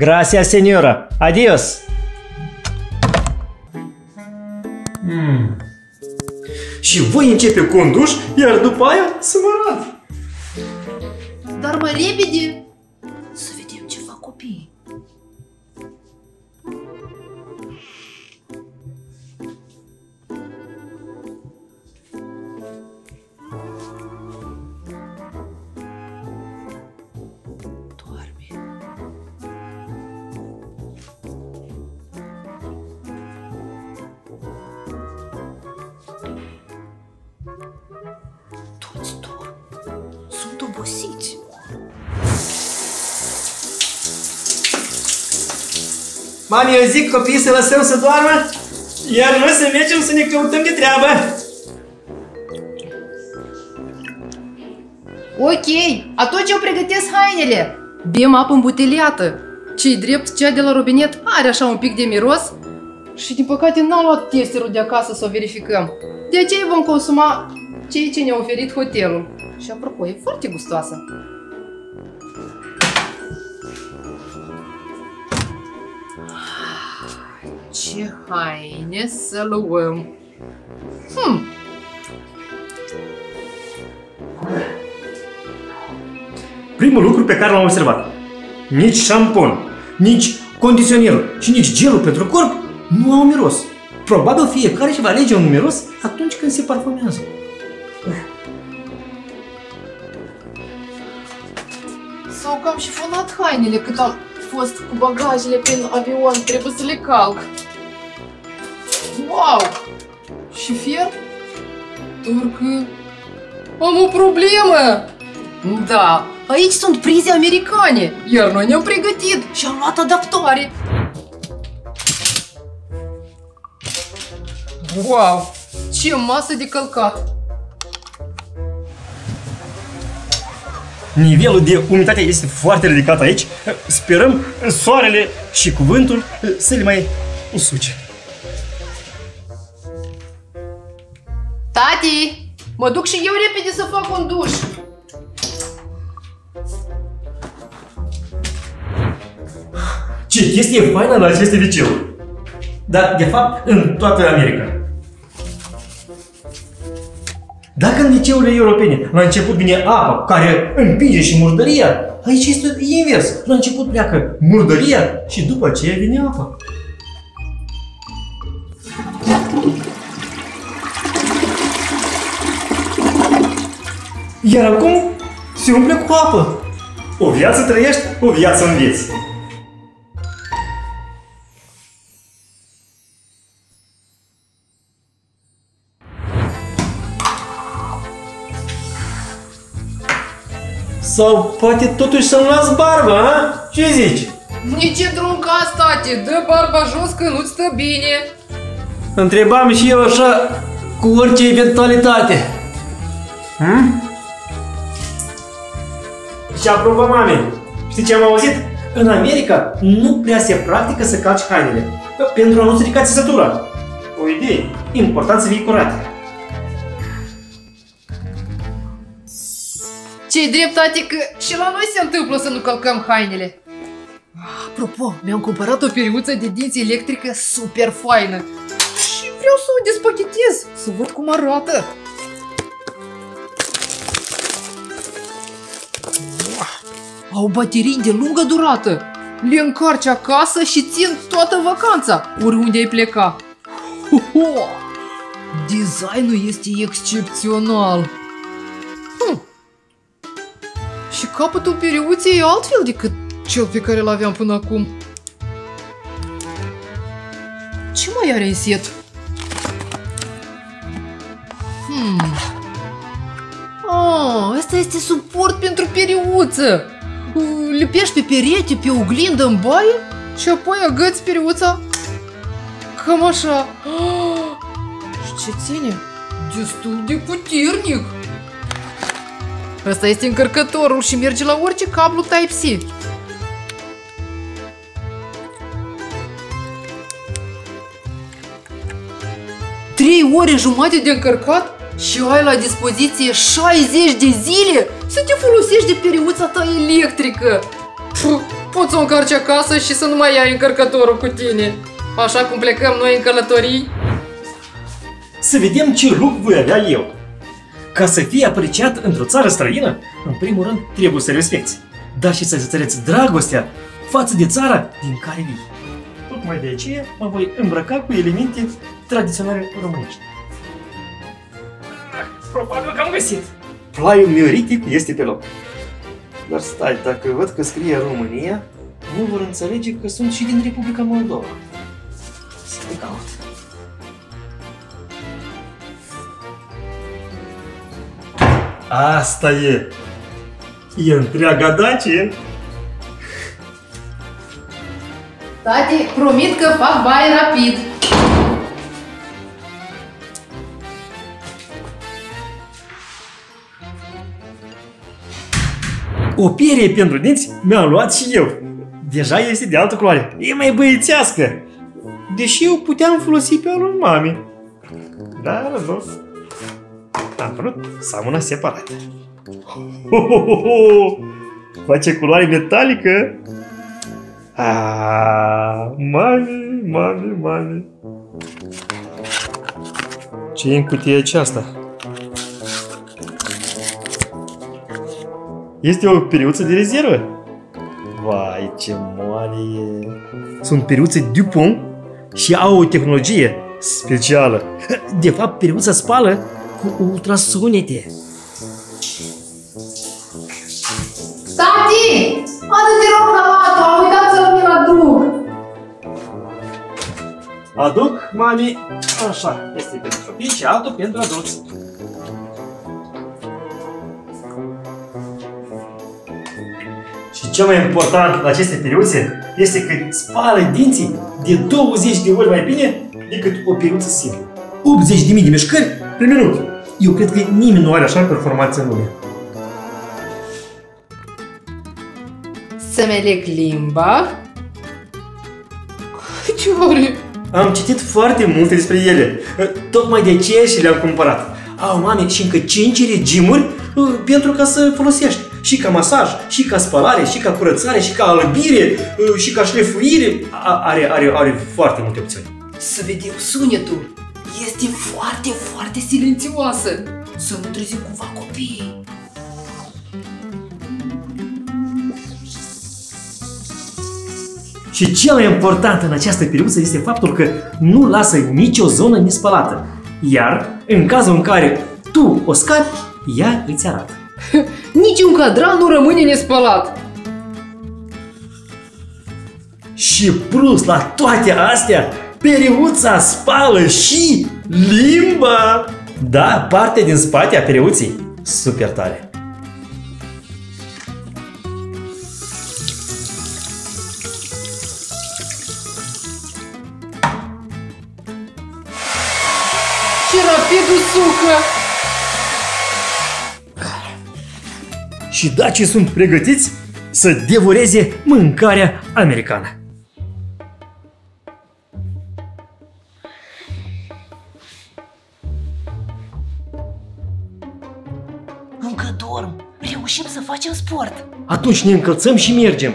Gracias, señora. Adios. Mm. Și voi începe cu un duș, iar după aia să mă arăt. Dar mai repede Mami, eu zic copiii să lăsăm să doarmă, iar noi să mergem să ne căutăm de treabă. Ok, atunci eu pregătesc hainele. Bem apă îmbuteliată. ce drept, cea de la robinet are așa un pic de miros și din păcate n-am luat testerul de acasă să o verificăm. De aceea vom consuma ceea ce ne-a oferit hotelul. Și apropo, e foarte gustoasă. Ce haine să luăm? Hmm, Primul lucru pe care l-am observat. Nici șampon, nici condiționierul și nici gelul pentru corp nu au miros. Probabil fiecare își va alege un miros atunci când se parfumează. S-au cam șifonat hainele cât am fost cu bagajele prin avion, trebuie să le calc. Wow! Și fier? Doar că am o problemă! Da, aici sunt prize americane, iar noi ne-am pregătit și am luat adaptoare. Wow! Ce masă de călcat! Nivelul de umiditate este foarte ridicat aici. Sperăm soarele și cuvântul să le mai usuce. Tati! Mă duc și eu repede să fac un duș. Ce chestie faină la aceste liceuri. Dar, de fapt, în toată America. Dacă în liceurile europene la început vine apa care împinge și murdăria, aici este invers. La început pleacă murdăria și după aceea vine apa. Iar acum se umple cu apă. O viață trăiești, o viață înveți. Sau poate totuși să-mi las barba, a? Ce zici? Nici drum ca tati, dă barba jos că nu-ți stă bine. Întrebam și eu așa cu orice eventualitate. Hmm? Și apropo, mame, știi ce am auzit? În America nu prea se practică să calci hainele, pentru a nu strica țesătura. O idee, important să fii curat. Ce-i drept, tati, că și la noi se întâmplă să nu călcăm hainele. Apropo, mi-am cumpărat o periuță de dinți electrică super faină și vreau să o despachetez, să văd cum arată. Au baterii de lungă durată. Le încarci acasă și țin toată vacanța, oriunde ai pleca. Ho, ho! Designul este excepțional. Hm. Și capătul periuței e altfel decât cel pe care l-aveam până acum. Ce mai are în set? Hmm. Oh, asta este suport pentru periuță. Lipești pe perete, pe oglindă în baie și apoi agăți periuța. Cam așa. Oh, și ce ține? Destul de puternic. Ăsta este încărcătorul și merge la orice cablu Type-C. Trei ore jumate de încărcat și ai la dispoziție 60 de zile să te folosești de periuța ta electrică. Puh, poți să o încarci acasă și să nu mai ai încărcătorul cu tine. Așa cum plecăm noi în călătorii. Să vedem ce lucru voi avea eu. Ca să fii apreciat într-o țară străină, în primul rând trebuie să respecti, dar și să-ți arăți dragostea față de țara din care vii. Tocmai de aceea mă voi îmbrăca cu elemente tradiționale românești. Ah, Probabil că am găsit. Plaiul mioritic este pe loc. Dar stai, dacă văd că scrie România, nu vor înțelege că sunt și din Republica Moldova. Să le caut. Asta e! E întreaga Dacie! Tati, promit că fac baie rapid. O piere pentru dinți mi-am luat și eu. Deja este de altă culoare. E mai băiețească. Deși eu puteam folosi pe al lui mami. Dar nu. Am vrut să am una separată. Ho, ho, ho, ho. Face culoare metalică. Ah, mami, mami, mami. Ce e în cutia aceasta? Este o periuță de rezervă. Vai, ce moale e. Sunt periuțe Dupont și au o tehnologie specială. De fapt, periuța spală cu ultrasunete. Tati! Adu-te rog la matu, am uitat să mi aduc. Aduc, mami, așa, este pentru copii și altul pentru adulți. Și cel mai important la aceste periuțe este că spală dinții de 20 de ori mai bine decât o periuță simplă. 80.000 de mișcări pe minut. Eu cred că nimeni nu are așa performanță în lume. Să-mi leg limba. Ce are? Am citit foarte multe despre ele. Tocmai de aceea și le-am cumpărat. Au, mame, și încă 5 regimuri uh, pentru ca să folosești. Și ca masaj, și ca spălare, și ca curățare, și ca albire, uh, și ca șlefuire. A- Are, are, are foarte multe opțiuni. Să vedem sunetul. Este foarte, foarte silențioasă. Să nu trezim cumva copiii. Și cel mai important în această periuță este faptul că nu lasă nicio zonă nespălată. Iar, în cazul în care tu o scapi, ea îți arată. Niciun cadran nu rămâne nespălat. Și plus la toate astea, periuța spală și limba! Da, partea din spate a periuții. Super tare! Și rapid usucă. Și dacii sunt pregătiți să devoreze mâncarea americană. Reușim să facem sport. Atunci ne încălțăm și mergem.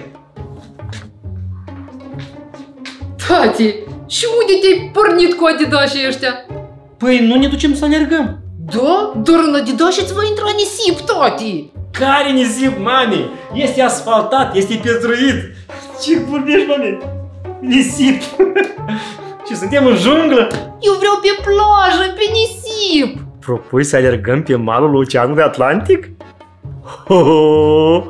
Tati, și unde te-ai pornit cu adidașii ăștia? Păi nu ne ducem să alergăm. Da? Doar în adidași îți va intra nisip, tati. Care nisip, mami? Este asfaltat, este petruit. Ce vorbești, mami? Nisip. și suntem în junglă. Eu vreau pe plajă, pe nisip. Propui să alergăm pe malul Oceanului Atlantic? Oh,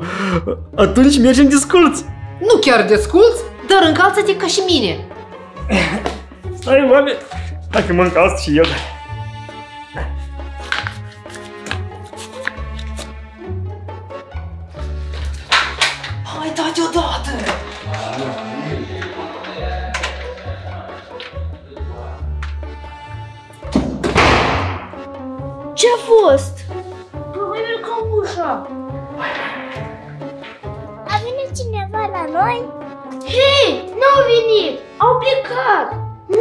atunci mergem desculți. Nu chiar desculți? Dar încalță-te ca și mine. Stai, mami. Hai că mă încalț și eu. Hai, tati, odată! Ce-a fost? Probabil că ușa. A venit cineva la noi? Hei, n-au venit! Au plecat!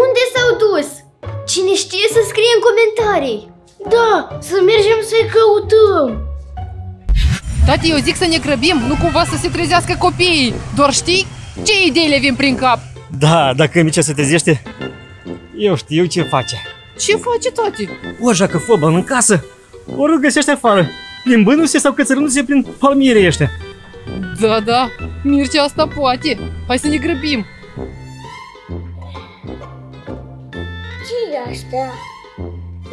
Unde s-au dus? Cine știe să scrie în comentarii. Da, să mergem să-i căutăm. Tati, eu zic să ne grăbim, nu cumva să se trezească copiii. Doar știi ce idei le vin prin cap? Da, dacă Micia se trezește, eu știu ce face. Ce face tati? O joacă fotbal în casă, ori îl găsește afară, plimbându-se sau cățărându-se prin palmierii ăștia. Da, da, Mircea asta poate. Hai să ne grăbim. ce e asta?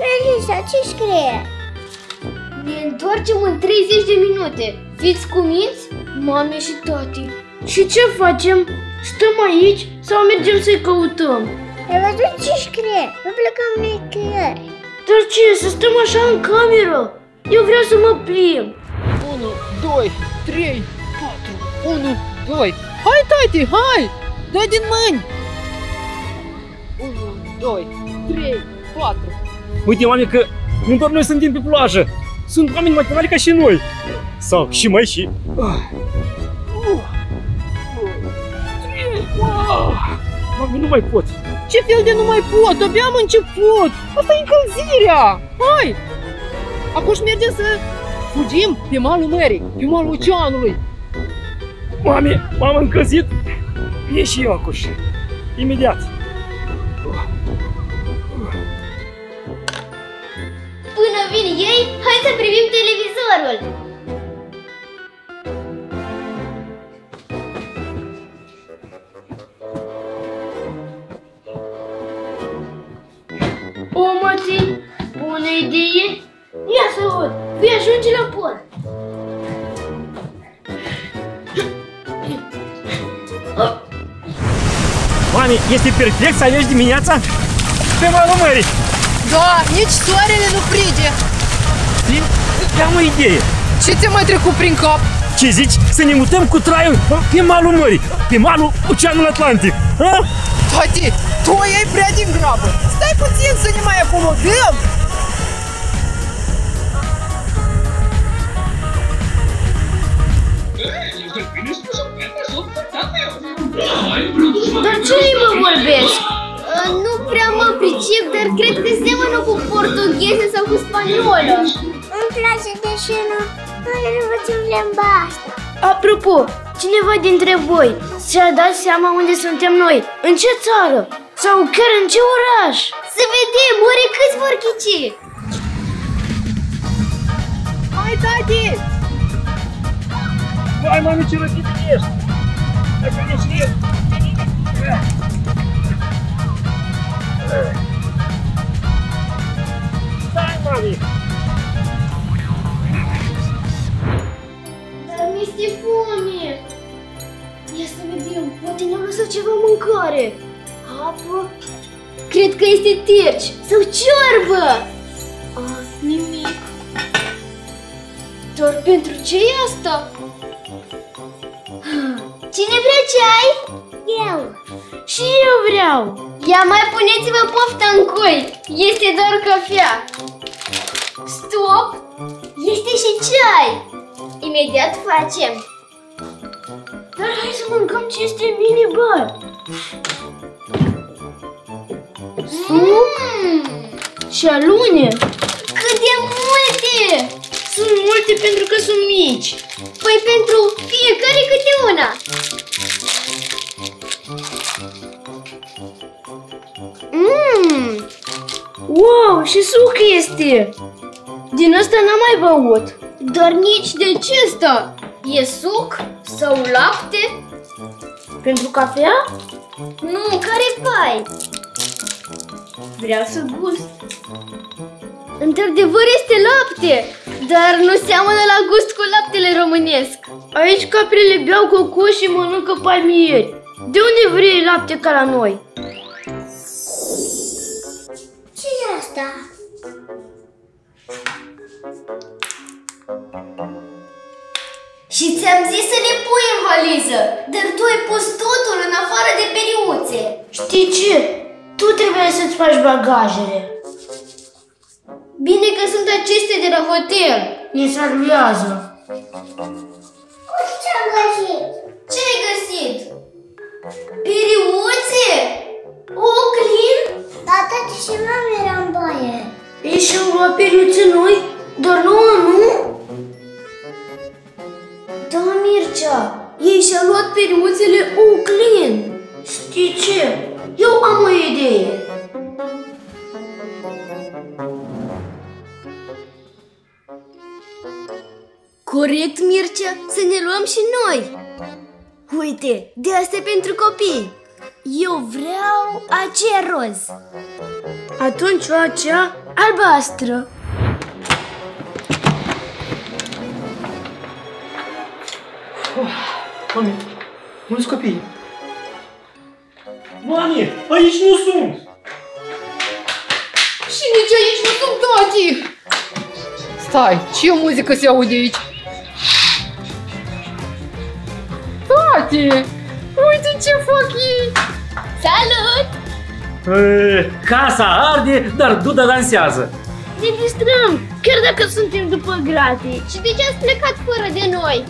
Melissa, ce scrie? Ne întoarcem în 30 de minute. Fiți cuminți? Mame și tati. Și ce facem? Stăm aici sau mergem să-i căutăm? Ai văzut ce scrie? Nu plecăm nicăieri. Dar ce, să stăm așa în cameră? Eu vreau să mă plimb. 1, 2, 3, 4, 1, 2. Hai, tati, hai! Dă din mâini! 1, 2, 3, 4. Uite, oameni, că nu doar noi suntem pe plajă. Sunt oameni mai tari ca și noi. Sau și mai și... Mami, nu mai pot. Ce fel de nu mai pot? Abia am început! Asta e încălzirea! Hai! Acum mergem să fugim pe malul mării, pe malul oceanului. Mami, m-am încălzit. E și eu acuș. Imediat. Până vin ei, hai să privim televizorul. Este perfect să alegi dimineața pe malul mării. Da, nici soarele nu frige. Știi? Am o idee. Ce ți-a mai trecut prin cap? Ce zici? Să ne mutăm cu traiul pe malul mării, pe malul Oceanul Atlantic. Ha? Tati, tu o iei prea din grabă. Stai puțin să ne mai acomodăm. Ce limbă vorbesc? Uh, nu prea mă pricep, dar cred că seamănă cu portugheză sau cu spaniolă. Îmi place desenă. Noi învățăm limba asta. Apropo, cineva dintre voi și-a dat seama unde suntem noi? În ce țară? Sau chiar în ce oraș? Să vedem, oare câți vor ghici? Hai, tati! Hai, mami, ce răpit ești! Stai, mami! Dar mi-este foame. Ia să vedem, poate ne-au lăsat ceva mâncare. Apă? Cred că este terci sau ciorbă. A, nimic. Doar pentru ce e asta? Cine vrea ceai? Eu. Și eu vreau. Ia mai puneți-vă pofta în cui. Este doar cafea. Stop! Este și ceai. Imediat facem. Dar hai să mâncăm ce este în minibar. Suc și alune. Cât de multe! Sunt multe pentru că sunt mici. Păi pentru fiecare câte una. Mmm! Wow, și suc este! Din asta n-am mai băut. Dar nici de ce asta? E suc sau lapte? Pentru cafea? Nu, care pai? Vreau să gust. Într-adevăr este lapte, dar nu seamănă la gust cu laptele românesc. Aici caprele beau cocoș și mănâncă palmieri. De unde vrei lapte ca la noi? Ce e asta? Și ți-am zis să le pui în valiză, dar tu ai pus totul în afară de periuțe. Știi ce? Tu trebuie să-ți faci bagajele. Bine că sunt acestea de la hotel. Ne saluează. Uite ce-am găsit. Ce ai găsit? Periuțe? Oclin? Da, tati și mami era în baie. Ei și-au luat periuțe noi, dar nouă nu? Mircea, ei și-a luat periuțele Uclin. Știi ce? Eu am o idee. Corect, Mircea, să ne luăm și noi. Uite, de asta e pentru copii. Eu vreau aceea roz. Atunci o acea albastră. Mami, unde sunt copiii? Mami, aici nu sunt! Și nici aici nu sunt tati! Stai, ce muzică se aude aici? Tati! Uite ce fac ei! Salut! E, Casa arde, dar Duda dansează. Ne distrăm, chiar dacă suntem după gratii. Și de ce ați plecat fără de noi?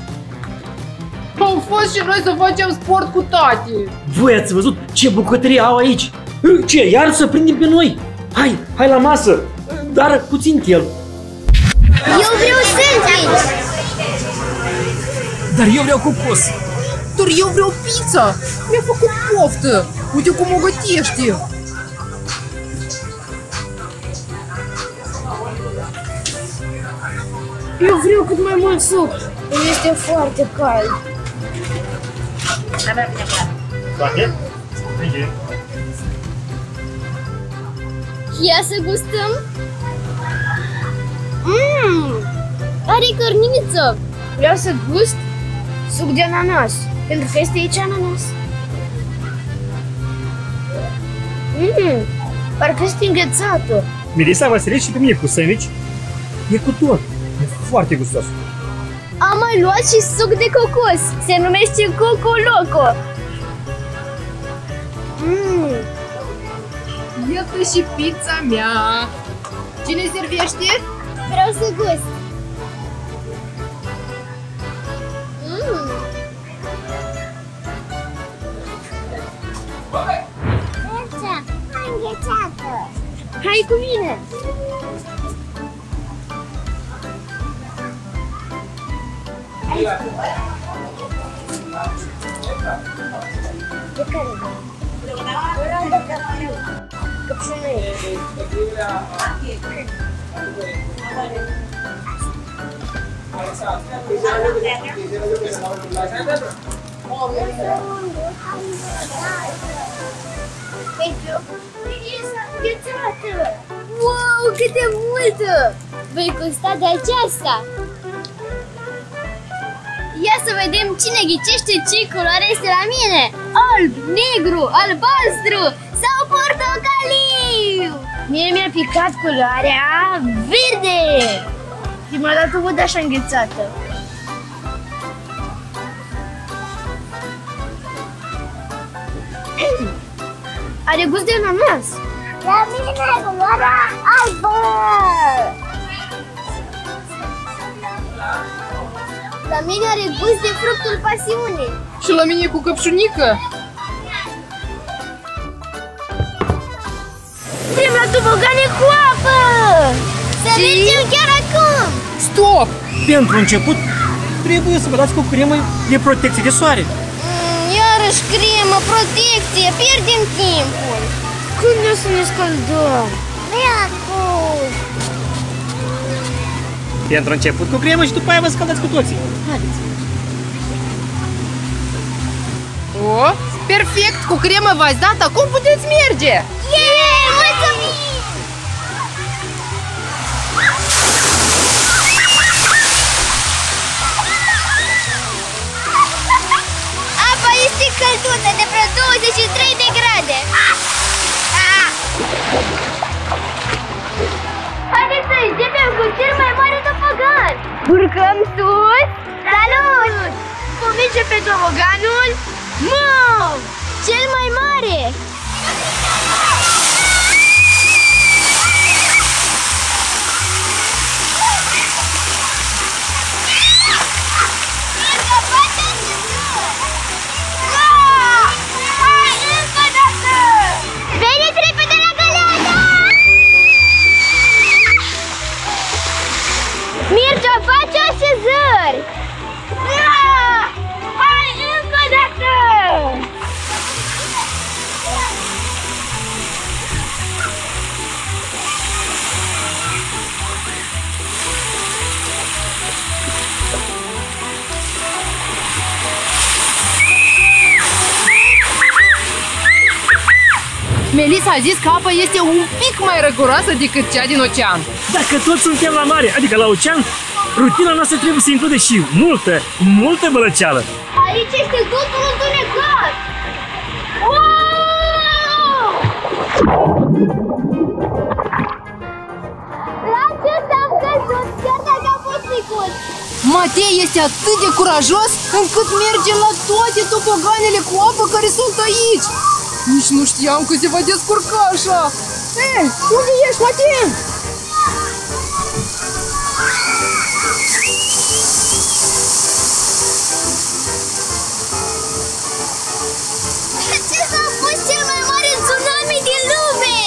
Am fost și noi să facem sport cu tati! Voi ați văzut ce bucătărie au aici? E, Ce, iar să prindem pe noi? Hai, hai la masă, dar puțin tel. Eu vreau sandwich! Dar eu vreau cocos. Dar eu vreau pizza! Mi-a făcut poftă! Uite cum o gătește! Eu vreau cât mai mult suc. Este foarte cald. Toate? Bine. Ia să gustăm? Mmm, are cărniță. Vreau să gust suc de ananas, pentru că este aici ananas. Mmm, parcă este înghețată. Melissa, Vasilei și pe mine cu sandwich. E cu tot. E foarte gustos. Am mai luat și suc de cocos. Se numește Coco Loco. Mmm, Iată și pizza mea! Cine servește? vreau să gust. Mmm. Hai cu mine! Wow, cât de multă! Voi gusta de aceasta! Ia să vedem cine ghicește ce culoare este la mine! Alb, negru, albastru sau portocaliu! Mie mi-a picat culoarea verde! Și m-a dat o văd așa înghețată. Are gust de ananas. La mine culoarea albă! Mine are gust de fructul pasiunii. Și la mine cu căpșunică? Vrem la tobogane cu apă! Să Și? mergem chiar acum! Stop! Pentru început, trebuie să vă dați cu cremă de protecție de soare. Mm, iarăși cremă, protecție, pierdem timpul! Când o să ne scăldăm? Acum! Pentru început cu cremă și după aia vă scaldați cu toții. O, perfect! Cu cremă v-ați dat, acum puteți merge! Yeah! Mulțumim! Apa este călduță de Urcăm sus! Salut! Vom merge pe toboganul Mov! Cel mai mare! Melissa a zis că apa este un pic mai răguroasă decât cea din ocean. Dacă toți suntem la mare, adică la ocean, rutina noastră trebuie să include și multă, multă bălăceală. Aici este totul întunecat! Wow! La acesta am căzut, chiar dacă a fost micuț! Matei este atât de curajos încât merge la toate topoganele cu apă care sunt aici. Nici nu știam că se va descurca așa. Ei, unde ești, Matei? Acesta a fost cel mai mare tsunami din lume!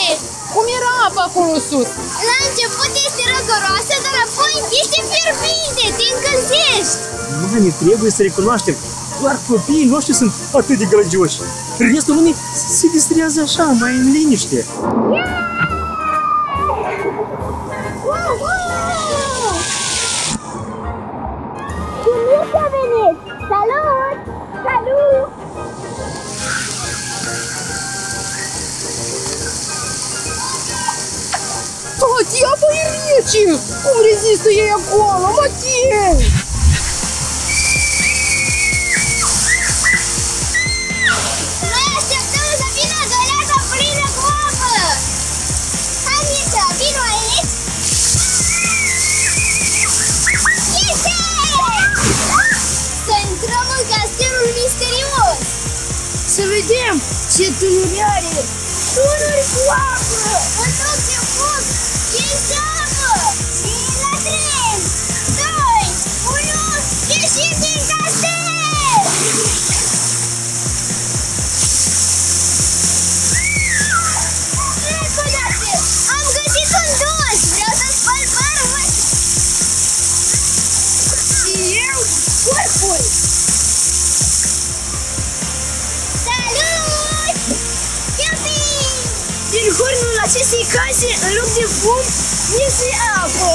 Cum era apa acolo sus? La început este răgoroasă, dar apoi este fierbinte, te încălzești! Oamenii trebuie să recunoaștem, doar copiii noștri sunt atât de gălăgioși. Restul lumii se distrează așa, mai în liniște. Wow, wow! Cum a venit? Salut! Să vedem ce tunuri case, în loc de fum, iese apă!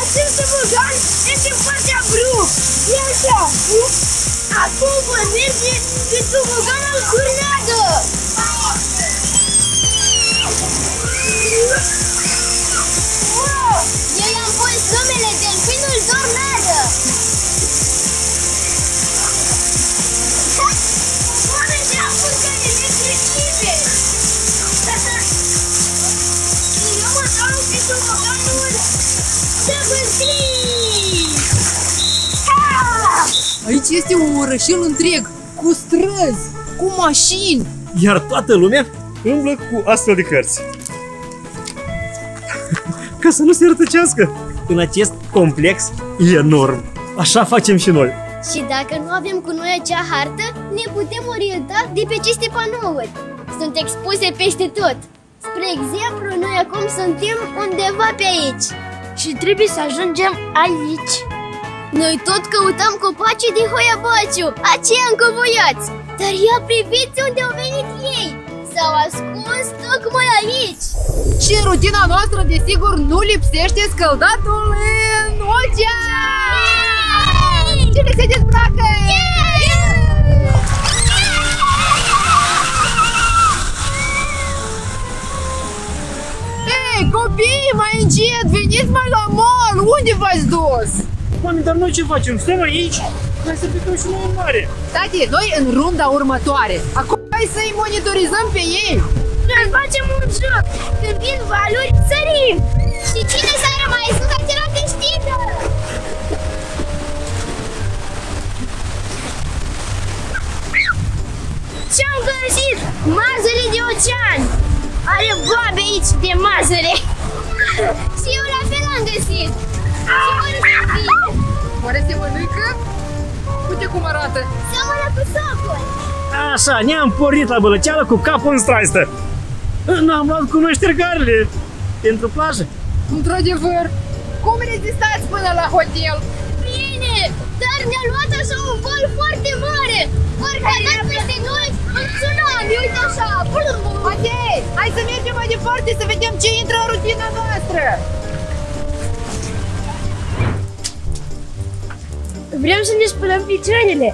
Acest vulcan este foarte abrupt! E așa! Acum voi merge pe toboganul Tornado! Wow! Eu i-am pus numele Delfinul Tornado! Double Click! Ha! Aici este un orășel întreg, cu străzi, cu mașini. Iar toată lumea umblă cu astfel de cărți. Ca să nu se rătăcească în acest complex enorm. Așa facem și noi. Și dacă nu avem cu noi acea hartă, ne putem orienta de pe aceste panouri. Sunt expuse peste tot. Spre exemplu, noi acum suntem undeva pe aici. Și trebuie să ajungem aici. Noi tot căutăm copacii de hoiabaciu, aceia încovoiați. Dar ia priviți unde au venit ei. S-au ascuns tocmai aici. Și în rutina noastră, desigur, nu lipsește scăldatul în ocean! Cine se dezbracă? Ei, copii, mai încet, veniți mai la mall! Unde v-ați dus? Mami, dar noi ce facem? Stăm aici? Hai să plecăm și noi în mare. Tati, noi în runda următoare. Acum hai să-i monitorizăm pe ei. Noi facem un joc. Când vin valuri, sărim. Și cine sară mai sus, acela câștigă. Ce-am găsit? Mazăre de ocean. Are boabe aici de mazăre. Și eu la fel am găsit. Și mă Oare se mănâncă? Uite cum arată. Seamănă cu socul. Așa, ne-am pornit la bălăceală cu capul în straistă. N-am luat cu noi ștergarele pentru plajă. Într-adevăr, cum rezistați până la hotel? Bine, dar ne-a luat așa un val foarte mare. Parcă a dat peste noi un tsunami, uite așa. Matei, hai să mergem mai departe să vedem ce intră în rutina noastră. Vrem să ne spălăm picioarele.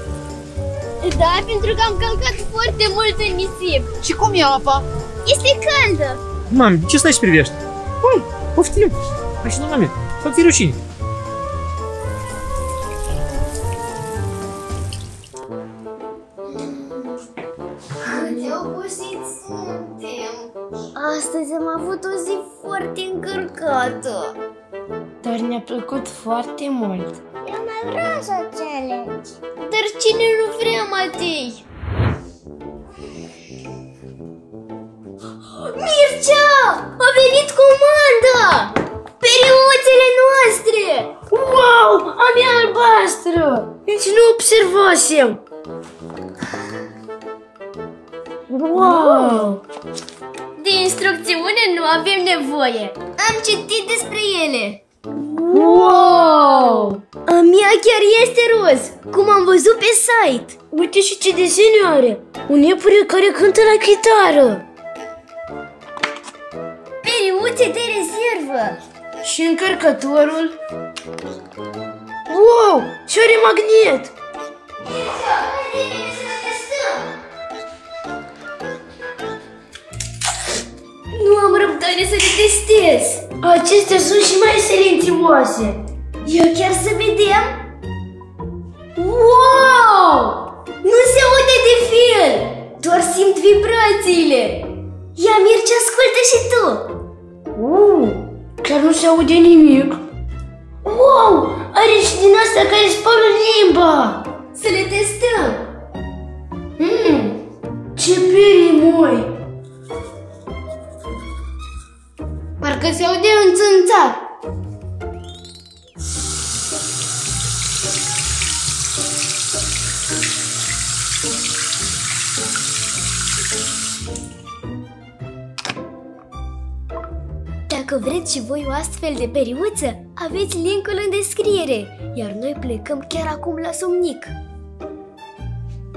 Da, pentru că am călcat foarte mult în nisip. Și cum e apa? Este caldă. Mami, ce stai și privești? Bun, poftim. Hai și nu, mami, să ți rușine. Încărcată. Dar ne-a plăcut foarte mult. Eu mai vreau să challenge. Dar cine nu vrea, Matei? Mircea! A venit comanda! Periuțele noastre! Wow! Am e albastră! Nici nu observasem! Wow! De instrucțiune nu avem nevoie. Am citit despre ele. Wow! A mea chiar este roz, cum am văzut pe site. Uite și ce desene are. Un iepure care cântă la chitară. Periuțe de rezervă. Și încărcătorul. Wow! Și are magnet. Nu am răbdare să le testez. Acestea sunt și mai silențioase. Eu chiar să vedem? Wow! Nu se aude de fel, doar simt vibrațiile. Ia, Mircea, ascultă și tu. Uh, chiar nu se aude nimic. Wow! Are și din asta care spală limba. Să le testăm. Mm, ce peri moi! Parcă se aude un țânțar. Dacă vreți și voi o astfel de periuță, aveți linkul în descriere, iar noi plecăm chiar acum la somnic.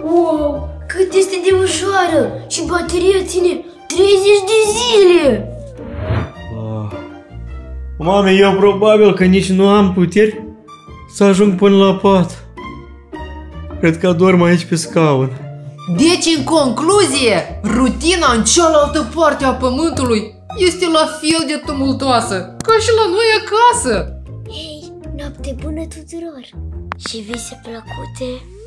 Wow, cât este de ușoară și bateria ține 30 de zile! Mami, eu probabil că nici nu am puteri să ajung până la pat. Cred că dorm aici pe scaun. Deci, în concluzie, rutina în cealaltă parte a pământului este la fel de tumultoasă ca și la noi acasă. Hei, noapte bună tuturor! Și vise plăcute!